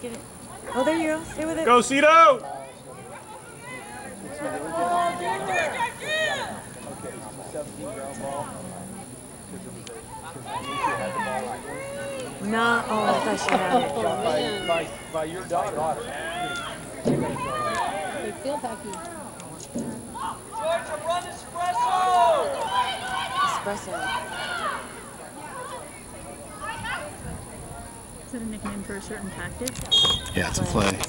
get it. Oh, there you go. Stay with it. Go, Cito! Nah. Oh, I thought she had it. Man, By, by your daughter. they feel packy. Espresso. Is that a nickname for a certain tactic? Yeah, it's a play.